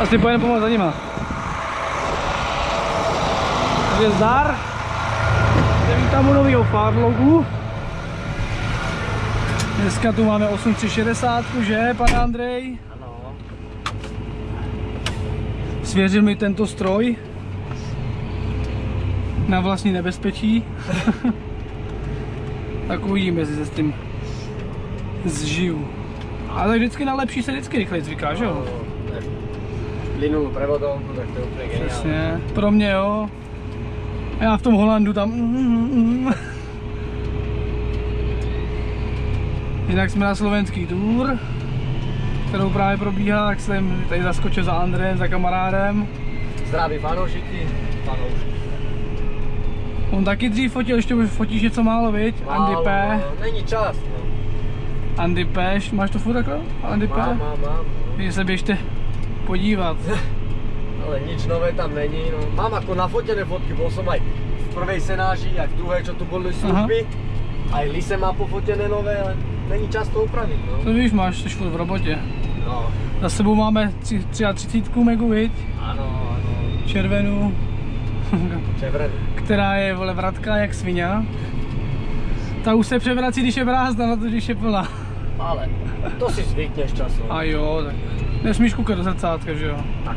Asi pojedeme pomoct za nima. Takže zdar. Vítám u nového Farlogu. Dneska tu máme 8360, že, pane Andrej? Ano. Svěřil mi tento stroj na vlastní nebezpečí. tak uvidíme, jestli se s tím zžiju. Ale vždycky na lepší se vždycky rychleji zvyká, že jo? Plynulou prevodovku, tak to je úplně geniální. Přesně, pro mě jo. A já v tom Holandu tam... Jinak jsme na slovenský tour, kterou právě probíhá, tak jsem tady zaskočil za Andrejem, za kamarádem. Zdraví fanoušiky, fanoušky. On taky dřív fotil, ještě už fotíš něco málo, viď? Andy P. no, Není čas, no. Andy P, máš to furt takhle? Andy P? Mám, mám, mám. Vy se běžte podívat. Ale nič nové tam není, no. Mám ako nafotené fotky, bol som aj v prvej senáži, aj v druhej, čo tu boli služby. Aj Lise má pofotené nové, ale není čas to upraviť, no. To víš, máš, jsi v robotě. No, Za sebou máme tři- 33 megu, viď? áno, áno. Červenou, Čevren. která je vole vratká jak svině. Ta už se převrací, když je prázdná, na to, když je plná. Ale to si zvykneš časom. A jo, tak nesmíš koukat do zrcátka, že jo? Tak.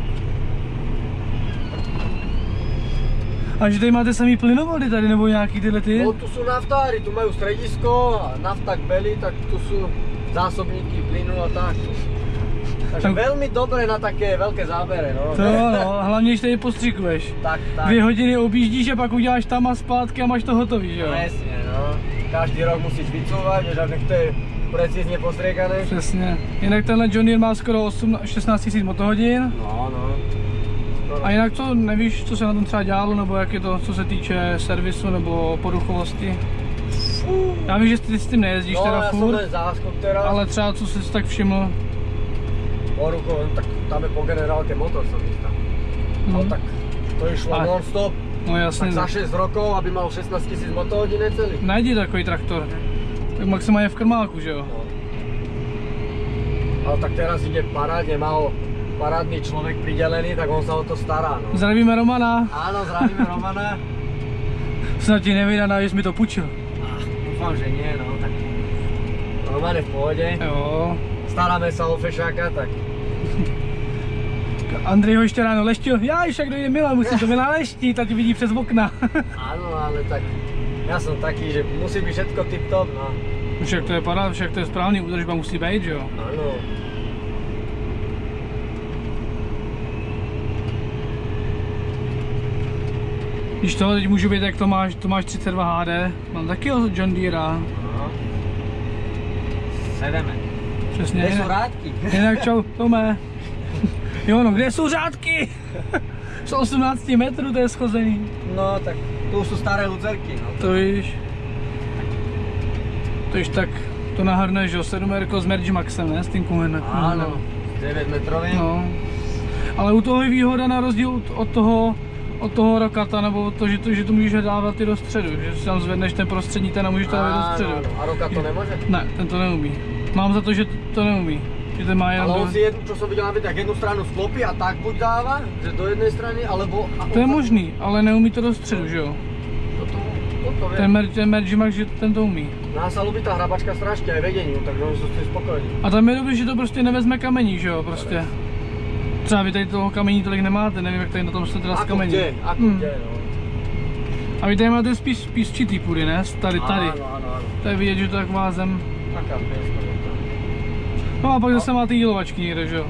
A že tady máte samý plynovody tady, nebo nějaký tyhle ty? No tu sú naftári, tu majú stredisko a nafta beli, tak tu sú zásobníky plynu a tak. Takže Tak- veľmi dobré na také veľké zábere, no. To jo, no, hlavně když tady postřikuješ. Tak, tak. Dvě hodiny objíždíš a pak uděláš tam a zpátky a máš to hotový, že jo? Presne, no. Každý rok musíš vycúvať, vieš, aby to je precízne postriekané. Přesně. Jinak tenhle John Deere má skoro 8, 16 000 motohodin. No, no. Skoro. A jinak to nevíš, co se na tom třeba dělalo, nebo jak je to, co se týče servisu nebo poruchovosti? Já vím, že ty s tím nejezdíš no, teda som furt, záskok teraz. ale třeba co jsi tak všiml, Porucho, tak tam je po generálke motor som chystá. Mhm. Ale tak to išlo A- non-stop. no jasně, Tak za 6 rokov, aby mal 16 000 motohodín necelý. najdi takový traktor. Tak maximálně v krmáku, že jo? No. Ale tak teraz ide parádne, mal parádny človek pridelený, tak on sa o to stará, no. Zdravíme Romana, Áno, zdravíme Romana. snad ti nevydaná, že jsi mi to půjčil. Ah, dúfam, že nie, no, tak Roman je v pohode. Jo. Staráme sa o fešáka, tak Andrej ho ještě ráno leštil, já však dojde Mila, musím to Mila leštít, ať vidí přes okna. áno, ale tak ja som taký, že musí byť všetko tip-top, no. však to je paráda, však to je správný, údržba musí být, že jo? Áno. Když to teď můžu vědět, jak to máš, to máš 32 HD, mám taky od John Deere, no. Sedeme. přesně. Kde Jinak, rádky? jinak čau, Tome. Jo no, kde jsou řádky? Z 18 metrů to je schozený. No, tak tu sú staré lucerky, no. To víš. To víš tak, to nahrneš, že jo, 7 jako s Merge Maxem, ne? S tím kumenem. Áno, 9 metrový. No. Ale u toho je výhoda na rozdíl od- toho, od toho rokata, nebo to, že to, že to můžeš dávat i do středu, že si tam zvedneš ten prostřední ten a můžeš to dávat do středu. A roka to nemôže? Ne, ten to neumí. Mám za to, že to neumí. Že ten má jenom Ale on si jednu, čo som videl na videách, jednu stranu sklopí a tak buď dáva, že do jednej strany, alebo... A To je možný, ale neumí to do středu, že jo? Toto, toto viem. Ten, mer, ten Mergimax, že ten to umí. Sa ľúbi tá hrabačka strašne aj vedeniu, takže oni sú s tým spokojní. A tam je dobrý, že to prostě nevezme kamení, že jo, prostě. Třeba vy tady toho kamení tolik nemáte, nevím, jak tady na tom jste teda Ako kamení. kde, ako Hmm. kde, no. A vy tady máte spíš písčitý půdy, ne? Tady, tady. Áno, áno. To je vidět, že to je taková zem. Taká pieska. No a pak zase máte jílovačky někde, že jo?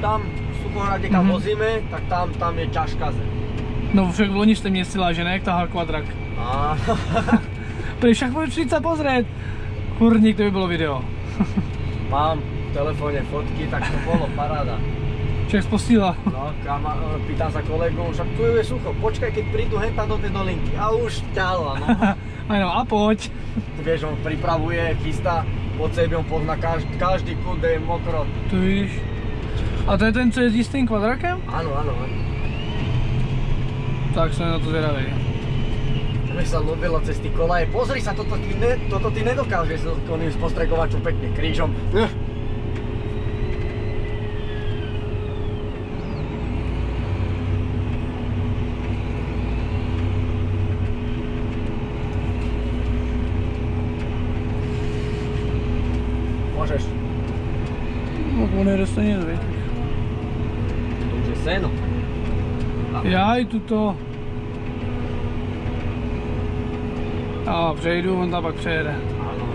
Tam v Suchohrade, kam Mhm. vozíme, tak tam, tam je ťažká zem. No však v loni jste mě sila, že ne? Jak tahal kvadrak. Á, Prý však pojď přijít se pozrieť. Kurník, to by bylo video. mám v telefóne fotky, tak to bolo paráda. Však posílal. No, kama, pýtam sa kolegu, však tu je sucho, počkaj, keď prídu henta do tej dolinky. A už ťahla, no. Ano, a pojď. Ty vieš, on pripravuje, chystá, pod sebe on pozná každý, každý kút, kde je mokro. To víš. A to je ten, co jezdí s tím kvadrakem? Áno, áno, áno. Tak jsem na to zvědavý. Mi sa ľúbilo cez tí kolaje. Pozri sa, toto ty, ne, toto ty nedokážeš s oným spostrekovačom pekne krížom. Eh, on neroste nic, viď? To už je seno. Tuto. A přejdu, on tam pak přejede. Áno.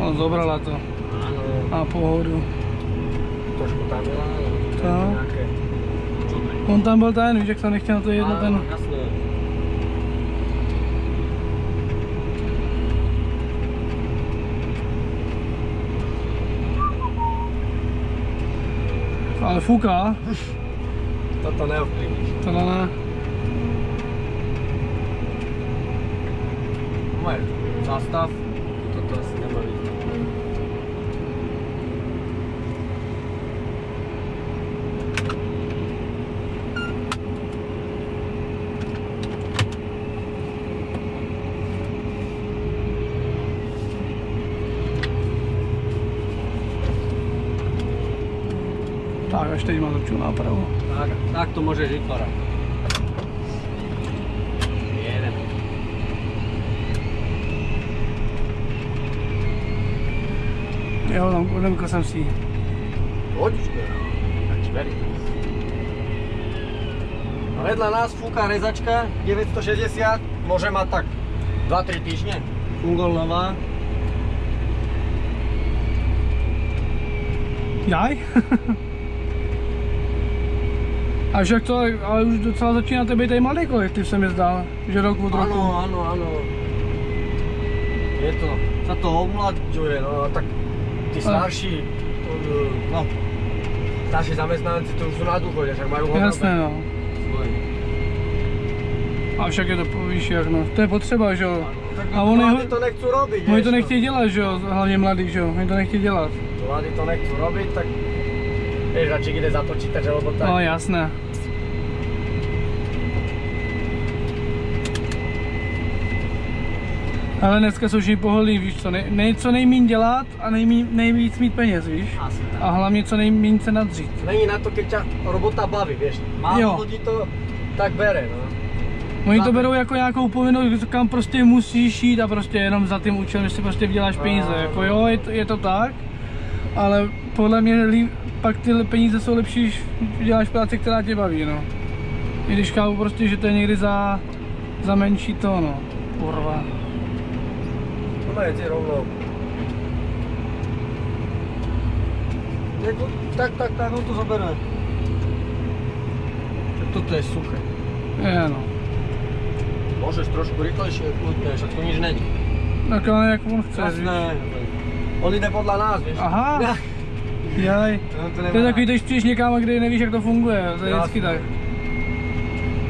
On zobrala to. Áno. Má pohodu. Trošku tam byla, ale. Čudné. On tam byl ten, víš, jak jsem nechtěl na to jedno ten. jasné. Ale fouká, Toto neovplyvníš. tohle ne. Moje zastav. Toto asi nemá vidět. Tak, až teď má lepší nápravu. Tak, tak to můžeš. Jedem. Jo, tam odemkl jsem si ji. Pojď, tak ti verím. Vedľa nás fúka rezačka 960, môže mať tak 2-3 týždne. Fungol nová. Jaj? A však to, ale už docela začínáte být tady mladý kolektiv, se mi zdá, že rok od roku. Áno, áno, áno. Je to, sa to omladňuje, no a tak tí starší, to, no, starší zamestnanci to už sú na dôchode, však majú Jasné, no. A však je to, víš jak, no, to je potřeba, že jo. A oni, to nechcú robiť, oni to nechtějí dělat, že jo, hlavně mladí, že jo, oni to nechtějí dělat. Mladí to nechcú robiť, tak vieš, radšej ide za počítač alebo tak. No jasné. Ale dneska jsou všichni pohodlí, víš co, nej, nej, co nejmín dělat a nejmín, nejvíc mít peněz, víš? Asi tak. A hlavně co nejmín se nadřít. Není na to, keď robota baví, vieš. Málo Jo. ľudí to tak bere, no. Oni to berou jako nějakou povinnost, kam prostě musíš jít a prostě jenom za tím účelem, že si prostě vyděláš peníze. A. Jako jo, je to, je to tak, ale podle mě lí, pak ty peníze jsou lepší, když děláš práci, která tě baví, no. I když chápu prostě, že to je někdy za, za menší to, no. Kurva. No je ti rovno. Je to, tak, tak, tak, on to zobere. Tak toto je suché. Je, no. Môžeš trošku rýchlejšie, kľudne, však to nič není. Tak ale jak on chce. Jasné. On jde podľa nás, vieš. Aha. Jaj. On to To je takový, když přijdeš někam, kde nevíš, jak to funguje. To je vždycky tak.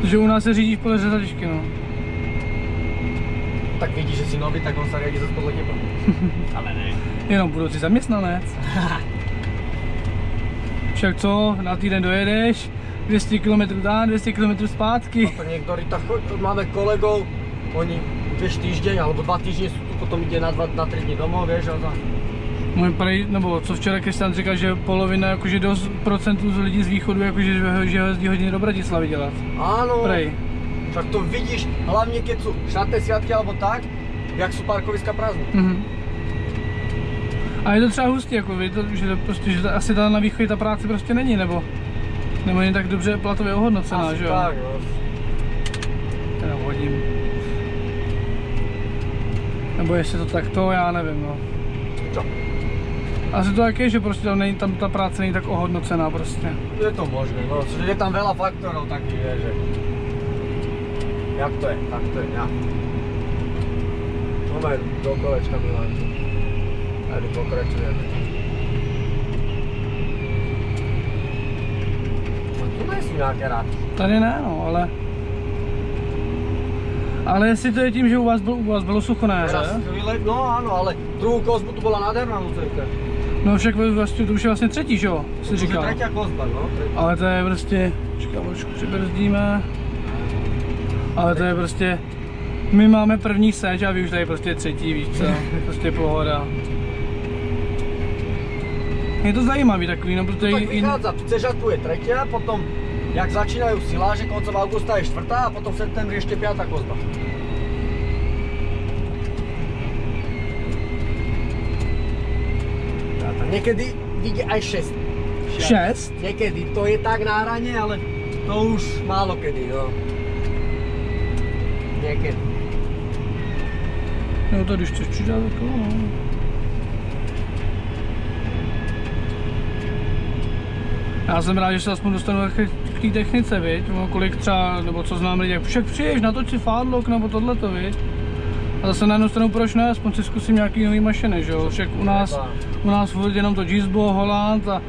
Protože u nás se řídíš podle řezačky, no. Tak vidíš, že si nový, tak on sa riadi zase podľa teba. Ale ne. Jenom budoucí zaměstnanec. Však co, na týden dojedeš, 200 km tam, 200 km zpátky. A to niektorí tak máme kolegov, oni vieš týždeň alebo dva tu, potom ide na, dva, na 3 dní domov, vieš, a za... Můj prej, nebo co včera Kristian říkal, že polovina, jakože dost procentů z lidí z východu, jakože že, jezdí hodně do Bratislavy dělat. Áno, Prej. však to vidíš, hlavne keď sú štátne sviatky alebo tak, jak sú parkoviska prázdne. Mhm. A je to třeba hustý, jako to, že to prostě, že ta, asi ta na východě ta práce prostě není, nebo nebo není tak dobře platově ohodnocená, Asi že jo? tak, no. Teda hodím. Nebo jestli to tak to, já nevím, no. Čo? Asi to tak je, že prostě tam, není, tam ta práce není tak ohodnocená prostě. Je to možné, no, že je tam veľa faktorov takých, vieš, že... Jak to je, tak to je, ja. Máme do kolečka Milánku. Tady pokračujeme. A tu nejsou nějaké ráky. Tady ne, no, ale... Ale jestli to je tím, že u vás, byl, u vás bylo sucho na jaře, no áno, ale druhú kozbu tu bola nádherná lucerka. No však vlastně, to už je vlastně třetí, že jo, jsi To už je říkal. tretia kozba, no. Tretia. Ale to je prostě, počkej, trošku přibrzdíme. Ale to je prostě, my máme první seč a vy už tady prostě třetí, víš co, prostě pohoda. Je to zajímavý takový, no protože Tak i- vychádza, Ceža tu je tretia, potom jak začínajú siláže, koncom augusta je štvrtá a potom v septembri ešte piatá kozba. Niekedy vyjde aj 6. 6? Niekedy, to je tak na hrane, ale to už málo kedy, no. Niekedy. No to když chceš přidat, tak jo, no. Já jsem rád, že se aspoň dostanu k té technice, viď? No, kolik třeba, nebo co znám lidi, jak však přijdeš, natoč si fádlok, nebo tohleto, viď? A zase na jednu stranu proč ne, aspoň si zkusím nějaký nový mašiny, že jo? Však u nás, u nás furt jenom to Gizbo, Holland a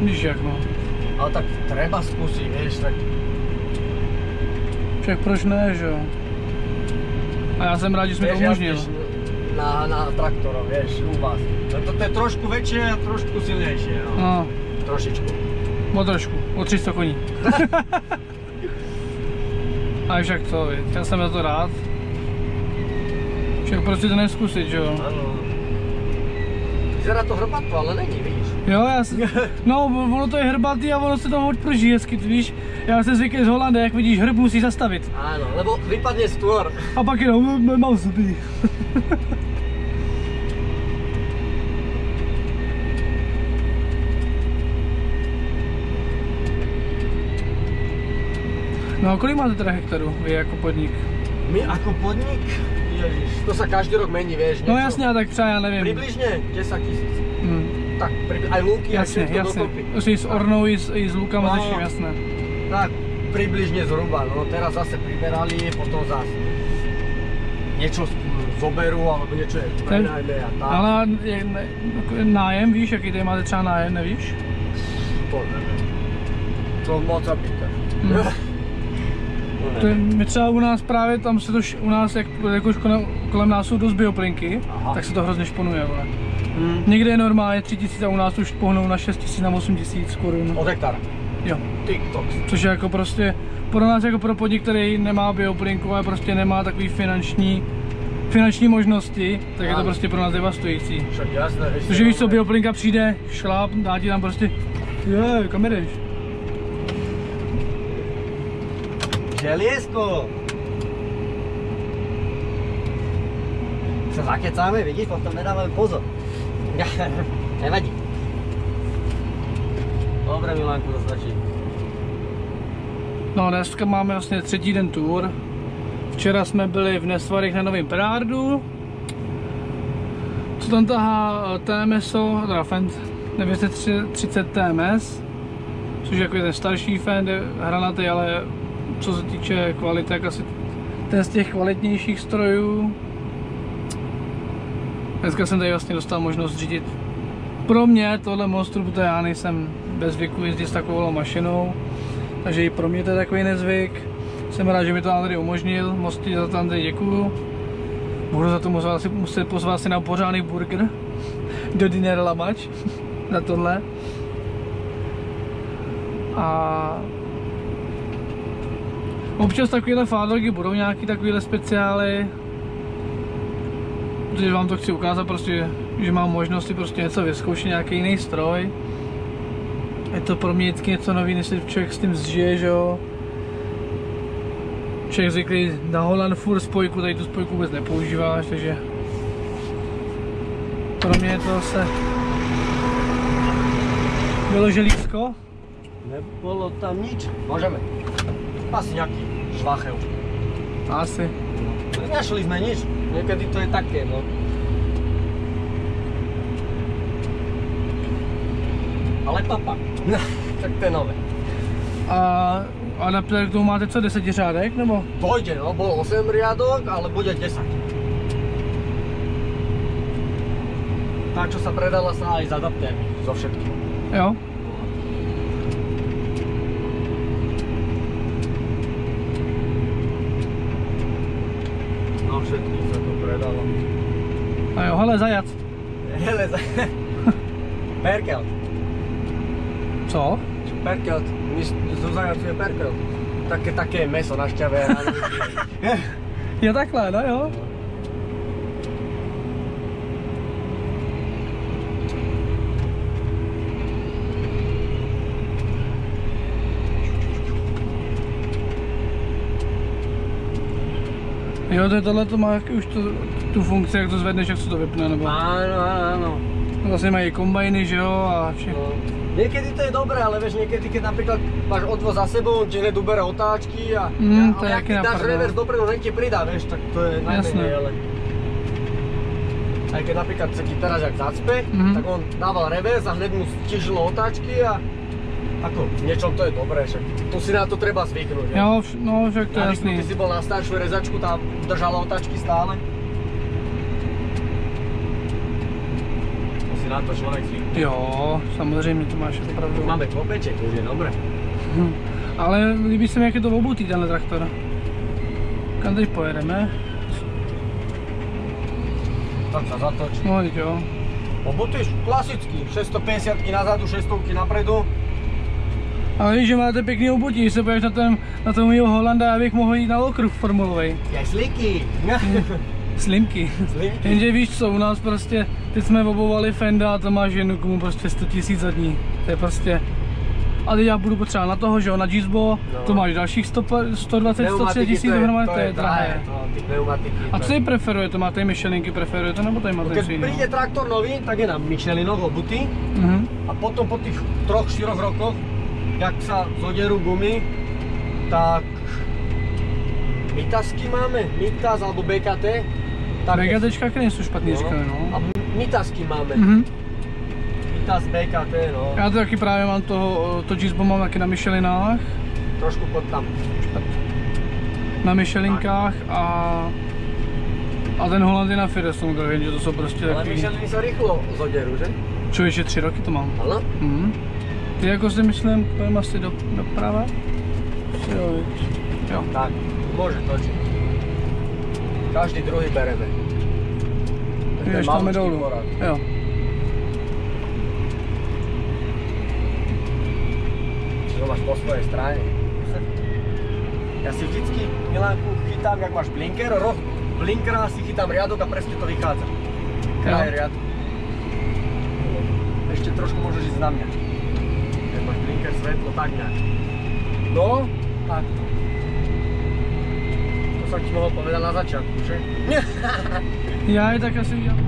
víš jak no. Ale tak treba skúsiť, vieš, tak Však proč ne, že jo? A já jsem rád, že jsi mi to umožnil. na, na traktorom, vieš, u vás. No to, to je trošku väčšie a trošku silnejšie, no. No, Trošičku. o trošku, o 300 koní. A však to, já jsem za to rád. Však prostě to neskusit, že jo? Áno. Vyzerá to hrbatko, ale není, vidíš. Jo, já si, no ono to je hrbatý a ono se to odprží hezky, víš. Já jsem zvyklý z Holanda, jak vidíš, hrb musí zastavit. Áno, lebo vypadne skôr. A pak jenom, "M- mám zuby. No a kolik máte teda hektarů, vy jako podnik? My ako podnik, ježiš, to sa každý rok mení, vieš. No niečo. jasně, a tak třeba já nevím. Približne 10 tisíc. Hm, Tak, aj lúky, aj jasně, všetko jasně. dokopy. Už i s Ornou, i s, i s Lukama No. no. začím, jasné. Tak, približne zhruba. No teraz zase priberali, potom zase niečo z- zoberú, alebo niečo je prenajme a tak. Ale je, ne, nájem, víš, jaký tady máte třeba nájem, nevíš? To neviem. To moc sa pýtaš. To je, my třeba u nás právě tam se to, š- u nás, jak, jak už kolem, kolem nás jsou dost bioplinky, Aha. tak se to hrozně šponuje, vole. Hm. Někde je normálně 3000 a u nás už pohnou na 6000 na 8000 korun. Od hektára. Jo. TikTok. Což je jako prostě pro nás jako pro podnik, který nemá bioplinku a prostě nemá takový finanční finanční možnosti, tak je to prostě pro nás devastující. Však jasné. Protože víš co, bioplinka přijde, šláp, dá ti tam prostě, je, kam jdeš? Želiesko! Sa zakecáme, vidíš, potom nedávame pozor. Nevadí. Dobre, Milánku, to stačí. No dneska máme vlastně třetí den tour. Včera jsme byli v Nesvarech na Novém Perardu. Co tam tahá eh, TMSO, teda Fend 930 TMS, což je jako ten starší Fend, hranatý, ale co se týče kvality, tak asi ten z těch kvalitnějších strojů. Dneska jsem tady vlastně dostal možnost řídit pro mě tohle monstrum, protože já nejsem bez zvyku jezdit s takovou mašinou. Takže i pro mě to je takový nezvyk. Jsem rád, že mi to Andrej umožnil, moc ti za to Andrej děkuju. Budu za to muset, muset pozvat si na pořádný burger do Diner Lamač za tohle. A občas takovéhle fádlogy budou nějaký takovéhle speciály, protože vám to chci ukázat prostě, že mám možnost si prostě něco vyzkoušet, nějaký jiný stroj. Je to pro mě vždycky něco nový, než se člověk s tím zžije, že jo. Člověk zvyklý na Holland furt spojku, tady tu spojku vůbec nepoužíváš, takže pro mě je to zase bylo želízko. Nebolo tam nič. Môžeme. Asi nejaký švachel. Asi. Našli sme nič. Niekedy to je také, no. Ale papa. tak to je nové. A adaptér k tomu máte co, 10 řádek, nebo? Pôjde, no, bol 8 riadok, ale bude 10. Tá, čo sa predala sa aj s adaptérmi, so všetkým. Jo. No všetkým sa to predalo. A jo, hele, zajac. Hele, za... Perkelt. Co? Perkelt. Zo zajacu je perkelt. Také, také meso na ruky. Je takhle, no jo. Jo, to je tohle to má jak už to, tu funkci, jak to zvedneš, jak se to vypne, nebo... Áno, áno. Vlastně mají kombajny, že jo, a všechno. No. Niekedy to je dobré, ale vieš, niekedy keď napríklad máš odvoz za sebou, on ti hneď ubere otáčky a, Mm, a to je ale ak jaký ty dáš naprdel. revers dopredu, len ti pridá, vieš, tak to je najmenej, ale... Aj keď napríklad sa ti teraz jak zacpe, Mhm. tak on dával revers a hneď mu stižilo otáčky a ako, v niečom to je dobré, však to si na to treba zvyknúť. Jo, vš- no však to je jasný. Navyknutý si bol na staršiu rezačku, tá držala otáčky stále. To si na to človek zvykne. Jo, samozřejmě, to máš jako pravdu. Máme klopeček, už je dobré. Hm. Ale líbí se mi, jak je to obutý tenhle traktor. Kam teď pojedeme? Tak sa zatočí. No jo. Obutíš klasický, 650 nazadu, 600 napredu. Ale víš, že máte pěkný obutí, když se poješ na, ten, na tom mýho Holanda, já bych mohl jít na okruh formulovej. Jak sliky. Slimky. Slimky. Jenže víš co, u nás prostě, teď jsme obovali Fenda a to máš jednu komu prostě 100 tisíc za dní. To je prostě... A teď já budu potřebovat na toho, že jo, na Gizbo, No. to máš dalších 100, 120, 130 tisíc dohromady, to je drahé. To. A to co je- je preferujete? Máte Michelinky, preferujete nebo tady máte něco jiného? príde traktor nový, tak je na Michelinov obutý. Mhm. A potom po tých troch, štyroch rokoch, jak sa zoderú gumy, tak Mitasky máme, Mitas alebo BKT. Tak BGTčka, které jsou špatný A no. Mitasky máme. Mhm. Mitas BKT, no. Já to taky právě mám toho, to Gizbo mám taky na Michelinách, Trošku pod tam. na Michelinkách a a ten Holland je na Firestone, takže to jsou prostě Ale takový, Micheliny sa rýchlo zoderú, že? člověče tři roky to mám. Áno? Mhm. Ty jako si myslím, pojďme asi do, doprava. Jo, jo. Tak, môže točiť. Každý druhý bereme. To je Jdeš tam maličký dolů. porad. Jo. Ho máš po svojej strane. Ja si vždycky, Milánku, chytám, jak máš blinker, roh blinkera si chytám riadok a presne to vychádza. Kraj riadku. Ešte trošku môžeš ísť na mňa. Blinker, svetlo, tak nejak. No, tak. To som ti mohol povedať na začiatku, že? Já je tak asi udělám.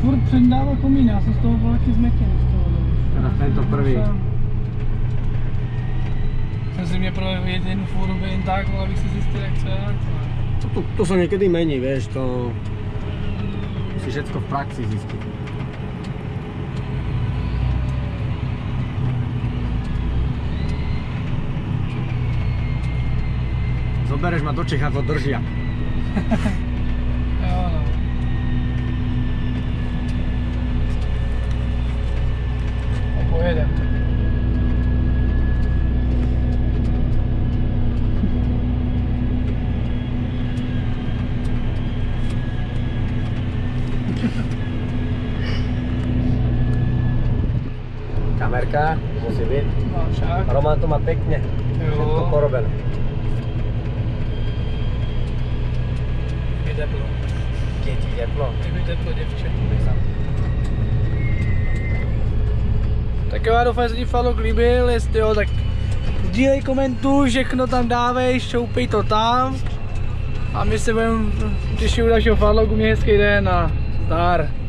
Furt předával komín, já jsem z toho byl taky zmetěný z toho. Teda tento prvý. Jsem si mě pro jednu fůru jen tak, ale abych si zjistil, jak co je. To, to, to sa niekedy mení, vieš, to si všetko v praxi zistiť. Zobereš ma do Čech držia. Jo, no. A pojedem. Kamerka, musí byť. No. Roman to má. Všetko Jo. porobené. Je teplo. Je ti teplo. Je mi teplo, děvče. Tak jo, já doufám, že se ti Falok líbil, jestli jo, tak sdílej, komentuj, všechno tam dávej, šoupej to tam. A my se budeme těšit u dalšího Fallogu, mě hezký den a zdar.